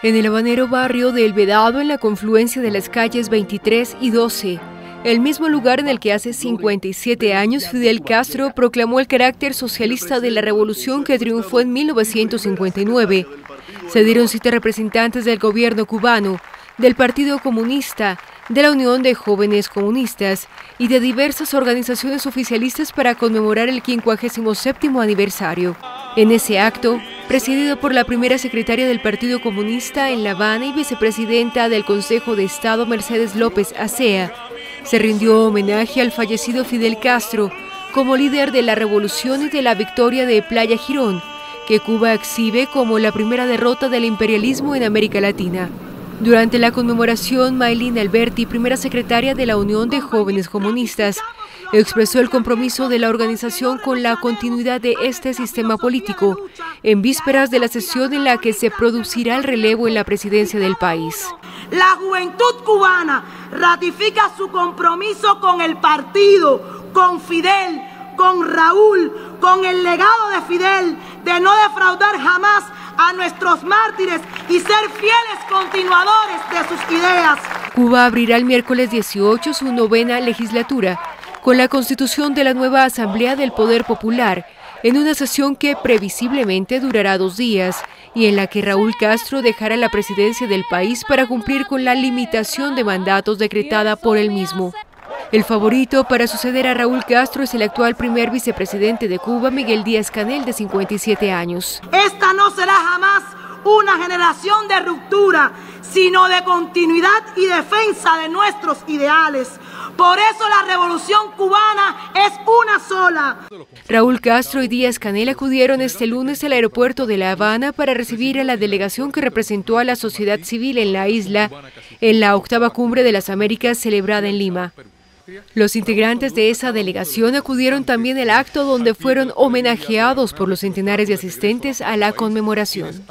En el habanero barrio de El Vedado, en la confluencia de las calles 23 y 12, el mismo lugar en el que hace 57 años Fidel Castro proclamó el carácter socialista de la revolución que triunfó en 1959, se dieron cita representantes del gobierno cubano, del Partido Comunista, de la Unión de Jóvenes Comunistas y de diversas organizaciones oficialistas para conmemorar el 57 aniversario. En ese acto, presidido por la primera secretaria del Partido Comunista en La Habana y vicepresidenta del Consejo de Estado Mercedes López Acea, se rindió homenaje al fallecido Fidel Castro como líder de la revolución y de la victoria de Playa Girón, que Cuba exhibe como la primera derrota del imperialismo en América Latina. Durante la conmemoración, Maylin Alberti, primera secretaria de la Unión de Jóvenes Comunistas, expresó el compromiso de la organización con la continuidad de este sistema político en vísperas de la sesión en la que se producirá el relevo en la presidencia del país. La juventud cubana ratifica su compromiso con el partido, con Fidel, con Raúl, con el legado de Fidel, de no defraudar jamás a nuestros mártires y ser fieles continuadores de sus ideas. Cuba abrirá el miércoles 18 su novena legislatura con la constitución de la nueva Asamblea del Poder Popular en una sesión que previsiblemente durará dos días y en la que Raúl Castro dejará la presidencia del país para cumplir con la limitación de mandatos decretada por él mismo. El favorito para suceder a Raúl Castro es el actual primer vicepresidente de Cuba, Miguel Díaz Canel, de 57 años. Esta no será jamás una generación de ruptura, sino de continuidad y defensa de nuestros ideales. Por eso la revolución cubana es una sola. Raúl Castro y Díaz Canel acudieron este lunes al aeropuerto de La Habana para recibir a la delegación que representó a la sociedad civil en la isla en la octava cumbre de las Américas celebrada en Lima. Los integrantes de esa delegación acudieron también al acto donde fueron homenajeados por los centenares de asistentes a la conmemoración.